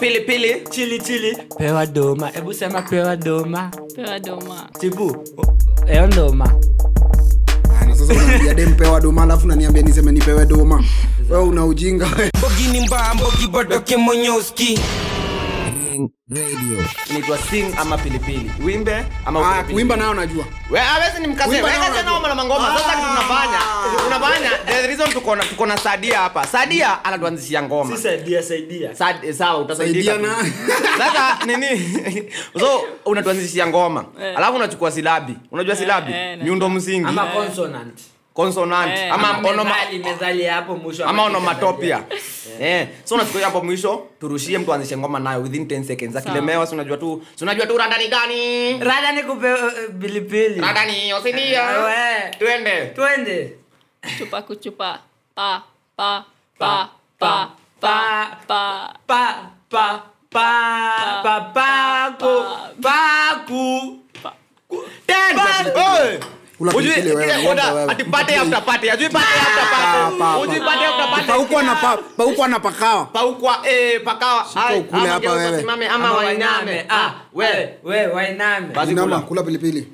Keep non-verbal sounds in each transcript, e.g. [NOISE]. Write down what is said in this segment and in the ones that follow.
pili pili. Chili chili. Pewa doma. Hebu sema pewa doma. Pewa doma. Chibu eo ndoma. Sasa unaambia dem pewa doma alafu naniambia niseme nipewe doma. [LAUGHS] Wewe una ujinga we. Bogini mbaa mbogi bodoke monyoski inaitwa sing ama pilipili. Wimbe ama Ah, upilipili. kuimba nayo najua We, hawezi ni mkase. Wimba weka nao tena unajua. ngoma sasa kitu tunafanya. Unafanya the reason tuko na tuko na Sadia hapa. Sadia anatuanzishia ngoma. Si Sadia saidia Sad, eh, sawa utasaidika. Saidia na- sasa nini? So unatuanzishia ngoma. Eh. alafu unachukua silabi. Unajua silabi? eh, miundo msingi. Ama consonant consonant. Eh. ama ama onoma hapo mwisho ama onomatopia eh. So unachukua hapo mwisho turushie mtu anzishe ngoma nayo within 10 seconds. Akilemewa si unajua tu si unajua tu rada ni gani? Rada ni kupe uh, pilipili. Rada ni osinia twende. Twende. Chupa kuchupa. Pa pa pa pa pa pa pa pa pa. pa pa pa pa pa pa pa pa pa pa pa. Pa pa pa pa pa pa pa pa pa Pa, pa pa, Ujui pa paukwa na pakawakula ah, eh, pilipili.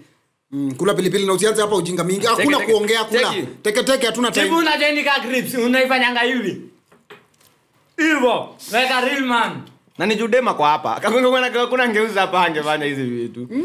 Mm, kula pilipili na usianze hapa ujinga mingi. Hakuna kuongea kula. Teketeke hatuna unaifanyanga hivi? Hivo. Weka na ni kwa hapa? Kuna ngeuza hapa angefanya hizi vitu. Mm.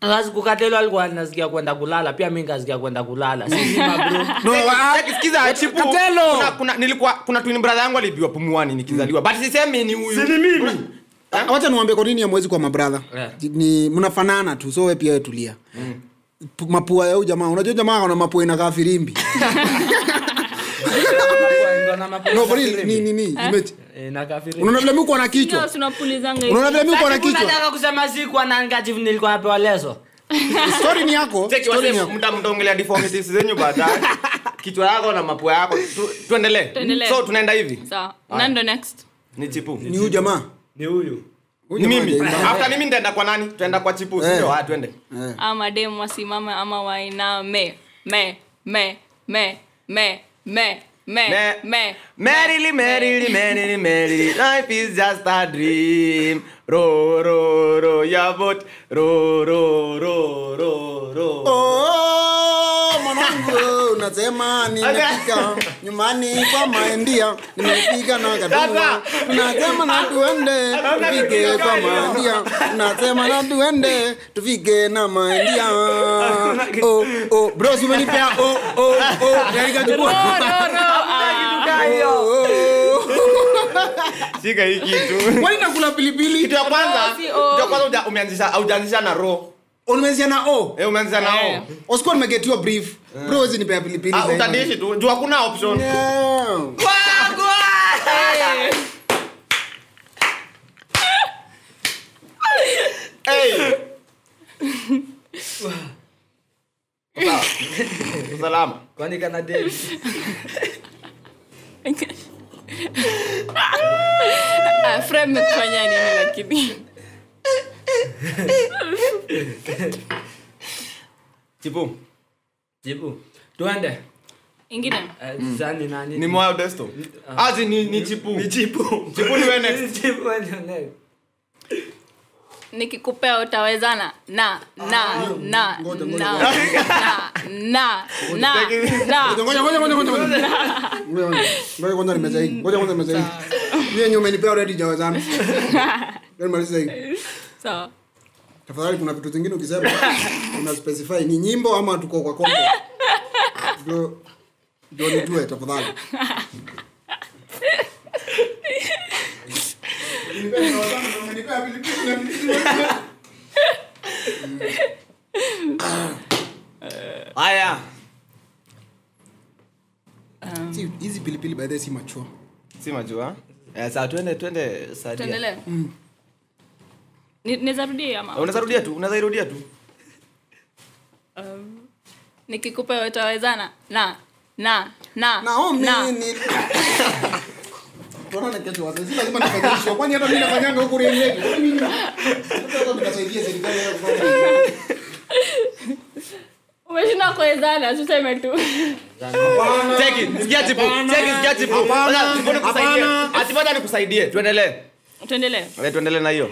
sasa kukatelwa alikuwa nasikia kwenda kulala pia mi nkasikia kwenda kulala. Sisi mabro [LAUGHS] No, ah, sikiza, chipu. Kuna- kuna- nilikuwa kuna twin brother yangu alibiwa pumuani nikizaliwa. But sisemi ni huyu. Ah, wacha niwaambie kwa nini amwezi kwa mabradha Yeah. ni mnafanana tu so we pia we tulia. Pu- mapua yau jamaa unajua jamaa ana mapua inakaa firimbi. [LAUGHS] [LAUGHS] No for real ni ni ni image unaona vile mimi na kichwa? unaona vile mimi na kichwa? unataka kusema sikuwa na nilikuwa napewa leso. [LAUGHS] Story ni yako? Cheki, story ni wase, yako? mta- mtaongelea deformities zenyu baadaye. [LAUGHS] Kichwa yako na mapua yako. Tuendelee. Tuendelee. so tunaenda hivi. Sawa. Nani ndo next. Ni chipu. Ni huyu jamaa? Ni huyu. Huyu ni jamaa mimi. after mimi nitaenda kwa nani? Tuenda kwa chipu Eh. sio ah twende. Eh. ama dem wasimame ama wainame. Me me me me me Man, man, man, merrily, merrily, merrily, merrily, life is just a dream. Row, row, row your boat, row, row, row, row, row. Oh. Mwanangu unasema nimefika nyumbani kwa maendia nimefika na gadua, unasema na tuende tufike kwa maendia unasema na tuende tufike na maendia [LAUGHS] oh, oh. bro si umenipea oh, oh, oh. Yalikachukua. no [LAUGHS] oh. Shika hii kitu. Kwani nakula pilipili Kitu ya kwanza, Ro, si o. kitu ya kwanza uja- umeanzisha haujaanzisha na ro. Umeanzia na o Eh, umeanzia na Eh. o. osikuwa nimegetiwa brief bro wezi nipea pilipili Ah, zaidi. utadishi tu. Juu hakuna option. Yeah. Hey. Salama. kwani kana deni Ah, Fred amekufanya nini lakini [LAUGHS] Chipu. Tipo. tuende ingine Eh, zani nani Ni moyo desto. Azi ni ni chipu. ni tipo. Chipu ni wewe next. [LAUGHS] wewe ndio next. nikikupea utawezana na na na ngoja, na na na na Ngoja, na ngoja, ngoja, ngoja, ngoja. Ngoja, ngoja kwanza nimeza hii. Ngoja kwanza nimeza hii. Mimi yenyewe umenipea already jawazana. Ngoja [LAUGHS] nimalize hii. sawa Tafadhali kuna vitu zingine ukisema [LAUGHS] una specify ni nyimbo ama tuko kwa kombe. Ndio ndio nitue tafadhali. Haya. Si hizi pilipili by the si machua. Si machua? Eh, sasa twende twende Sadia. tuendelee ama unaweza rudia tu unaweza irudia tu. Um, nikikupa utawezana. Na na na na na. ni tunaona kesho wazazi. Sasa lazima umeshinda kuezana tuseme tu. Atiboja nikusaidie? Tuendelee. Tuendelee. Tuendelee na hiyo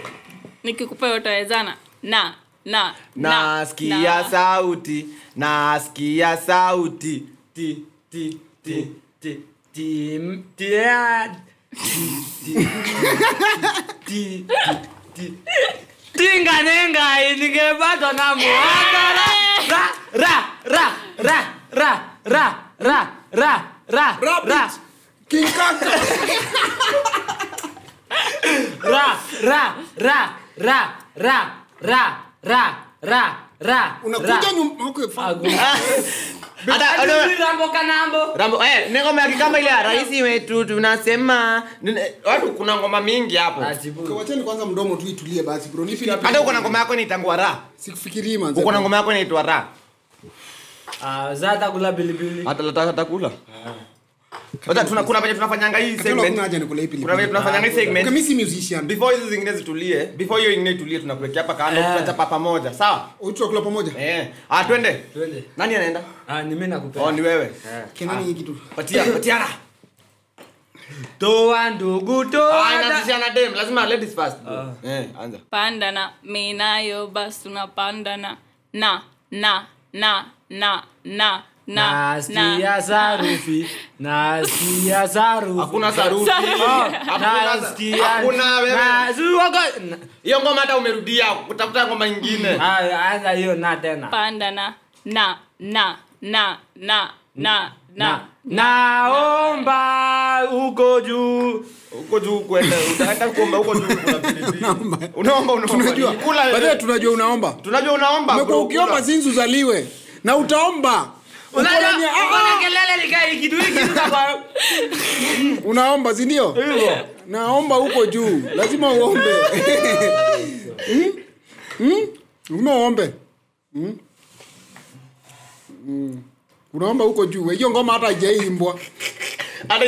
nikikupa wewe utawezana na na Nasikia na. sauti, nasikia sauti. Ti ti ti ti ti ti- ti- ti- tinganengai iningebado na muhanga ra ra ra ra ra ra ra ra ra ra Rabbit. King Kaka. ra ra ra ra ra ra ra ra ra Unakuja [LAUGHS] rambo eh, ni ngoma ya kikamba ile ya rais wetu tunasema watu kuna ngoma mingi hapo. Wacheni kwanza mdomo tu itulie basi bro. Hata uko na ngoma yako inaitangwa ra. Sikufikirii manzi Uko na ngoma yako inaitwa ra. zata kula bilibili. Hata hata hata tunafanyanga hii segment. haja nikule ipi. Kuna venye tunafanyanga hii segment. mimi si musician. Before hizo zingine zitulie, before hiyo ingine itulie hapa kando Eh. tutachapa pamoja. Sawa? Pamoja. Eh. Ah twende. Twende. Nani anaenda? Ah, ni mimi nakupenda Oh ni wewe. Hii kitu. Patia, patiana. toa ndugu Ah dem, lazima ladies first. Eh, anza. pandana minayo basi tunapandana na na na na na nasikia sarufi nasikia na- na- Hiyo ngoma hata umerudia kutafuta ngoma. Ah, anza hiyo na tena panda na na na na na na naomba uko juu Huko juu kwenda, utaenda kuomba huko juu kuna pilipili. Unaomba unaomba. Tunajua. Unaomba. Tunajua unaomba. Umekuwa ukiomba zinzu zinzi uzaliwe na utaomba unaomba. Sindio naomba huko juu. Lazima uombe. Hmm? Lazima uombe. Hmm? Hmm. Unaomba huko juu. Hiyo ngoma hata jaimbwa hata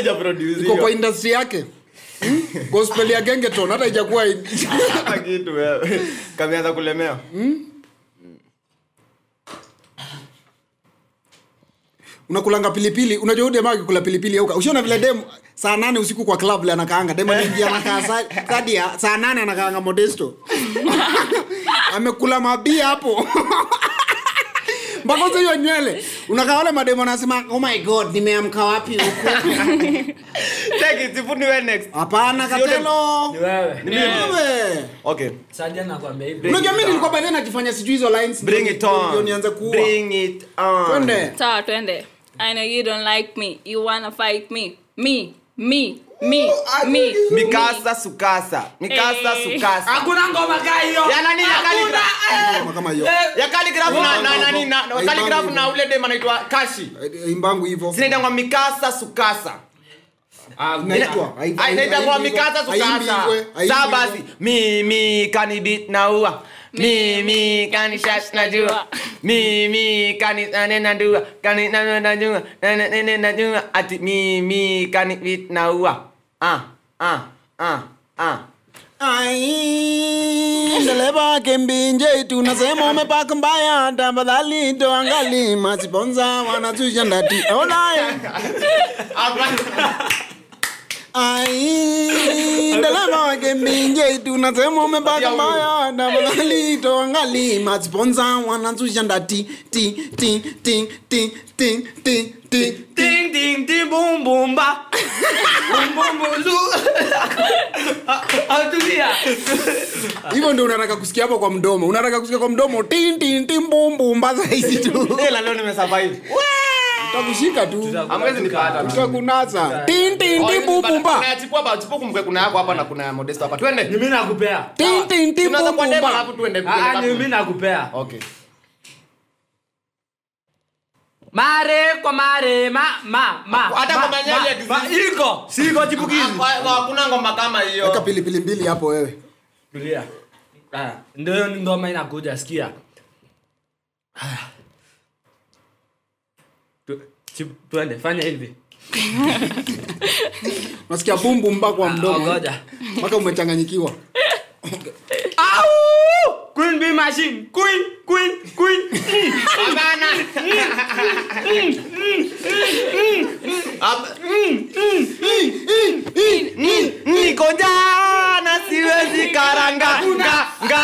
kwa industry yake. Gospel ya gengeton hata ijakuwa kameanza kulemewa? Unakulanga pilipili. Unajua huyu dema akikula pilipili auka ushaona vile dem saa nane usiku kwa club le anakaanga. Dem anaingia anakaa sa- sadia saa nane anakaanga modesto. [LAUGHS] Amekula mabia hapo. [LAUGHS] Mpaka hiyo nywele. Unakaa wale mademo anasema oh my god nimeamka wapi huku? [LAUGHS] Take it, sifuni wewe next. hapana katelo. ni wewe. Ni mimi. Wewe. Okay. sadia nakwambia hivi. Unajua mi nilikuwa baadaye najifanya sijui hizo lines Bring ndio- it on. ndio nianze kuua Bring it on. twende. Sawa twende I know you don't like me. You wanna fight me. Me. Me. me, me. mikasa sukasa. Mikasa hey. sukasa. Hakuna ngoma ka hiyo. Ya nani ya kaligra eh. ngoma kama hiyo. Eh. Ya kali kaligraph na na nani na kali kaligraph na ule dem anaitwa Kashi. Imbangu hivyo Sinaenda kwa mikasa sukasa. Inaitwa. Mikasa sukasa. Sasa ah, basi. Mimi kanibit naua mimi kanishat najua mimi kanisane najua kanisane najua nanene najua ati mimi kanivit naua. Ah ah ah ah. Dereva kimbinje tunasema umepaka mbaya, tafadhali toangali masponsa wanazusha ndati. Online eh. Ai, dereva kimbinje tunasema umepaka mbaya tafadhali toangali masiponza wananzusha nda ti ti ti ti ti ti ti ti ba. Zu. Autulia. hivyo ndio unataka kusikia hapo kwa mdomo unataka kusikia kwa mdomo tin tin tin bum bum baza hizi tu Ila leo nimesurvive takushika tu. Amwezi tutakunaza tintinti bubumba kuna yako hapa na kuna ya modesto hapa. Twende. Mimi nakupea. Bubumba kwenda hapo twende ah, ah mimi nakupea. Okay. Mare kwa mare ma ma ma hata kwa manyanya ma, iko siko chipukizi. Ah, hakuna ngoma kama hiyo. Weka pilipili mbili hapo wewe. Tulia. Ah ndio ngoma inakuja sikia. Ah. Tuende fanya hivi. [LAUGHS] Nasikia bumbu mba kwa Ah, mdomo. mpaka umechanganyikiwa! Queen bee machine. Queen queen queen. Hapana. Niko jana siwezi karanga. Nga nga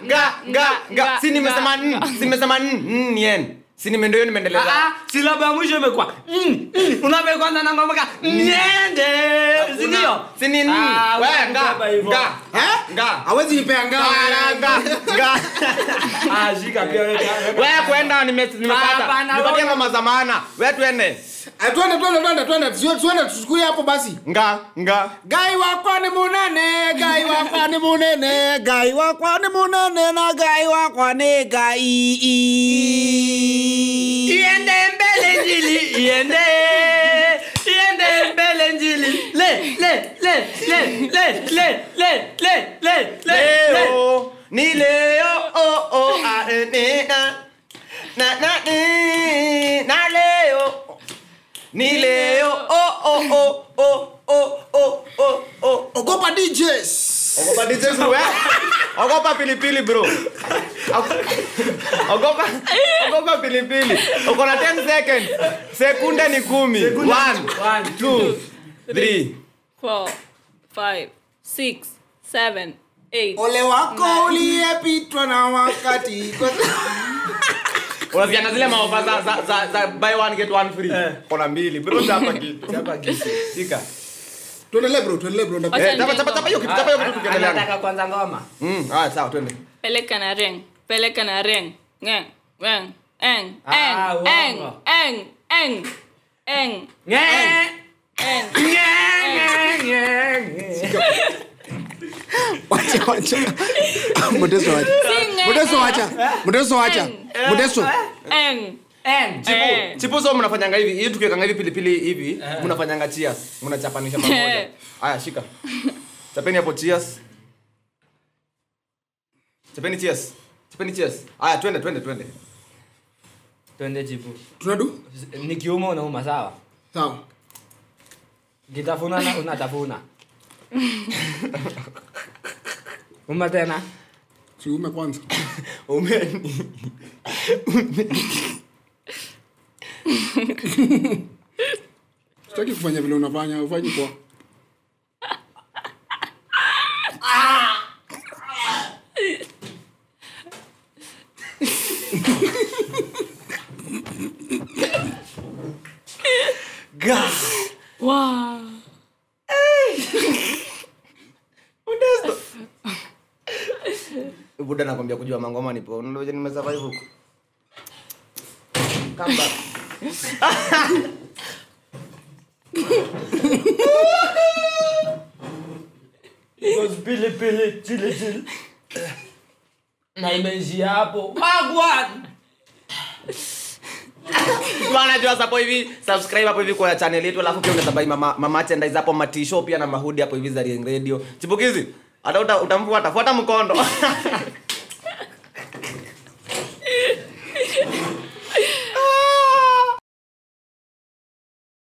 nga nga nga. Si nimesema si nimesema nien si nimeendelea nimeendeleza ah, ah. silaba ya mwisho imekuwa mm, mm, unape kwanza nangomeka niende. Si ndio? si ni nini ah, nga nga eh? nga. Hawezi nipea nga. Nga nga ah shika pia wewe wewe kwenda nimepata. Nipatie mama zamana. Wewe tuende we twende Eh, twende twende. Twende tuende tuchukue hapo basi. Nga nga. Gai wakwa ni munene gai wakwa ni munene gai wakwa ni munene na gai wakwa ni gai. Iende mbele njili iende. Iende mbele njili. Le le le le le le le le le le le. Leo ni leo o o a eh, na na na na ni leo. Oh, oh, oh, oh, oh, oh, oh, ogopa DJs ogopa DJs wewe ogopa pilipili bro. Ogopa ogopa pilipili. Uko na 10 second sekunde ni 10 1 2 3 4 5 6 7 8 ole wako uliyepitwa na wakati. kwa [LAUGHS] na zile maofa za, za, za, za buy one get one free Eh. kona mbili bro chapa kitu Chapa kitu shika tuendelee bro tuendelee bro. Acha Eh, chapa chapa chapa hiyo kitu chapa hiyo kitu tukiendelea anataka kwanza ngoma mm ah sawa twende Peleka na ring. Peleka na ring. Ngeng. Ngeng. Eng. Ah, Eng. Eng. Eng. Eng. Eng. Nge. Eng. Nge, nge, nge, nge. wacha [LAUGHS] wacha mudeso wacha mudeso wacha mudeso wacha Eh. Eng. Eng. Eng. Eh. chipu so mnafanyanga hivi? Hii tukiwekanga hivi pilipili hivi mnafanyanga cheers mnachapanisha pamoja. Haya shika. Chapeni hapo cheers. Chapeni cheers. Chapeni cheers. Haya twende twende twende. Twende chipu. Tunadu nikiuma unauma sawa? Sawa. Kitafuna na unatafuna. [LAUGHS] Uma tena? Siume kwanza. [LAUGHS] Umeni [LAUGHS] sitaki kufanya vile unafanya ufanyi kwa. Wow. buda nakwambia kujua mangoma nipo. Nimesurvive huko Come back. Chili na imeishia hapo. Hivi subscribe hapo hivi kwa channel yetu alafu pia unaweza mama mama merchandise hapo matisho pia na mahudi hapo hivi za Rieng Radio. Chipukizi hata utamfuata fuata mkondo [LAUGHS]